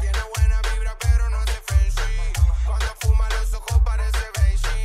Tiene buena vibra, pero no hace fancy. Cuando fuma, los ojos parece beige.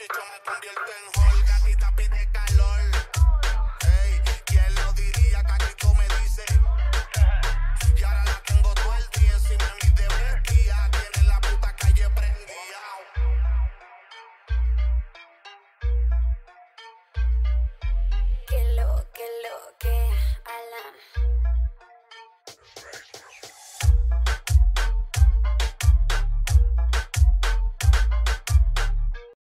chicho me convierte en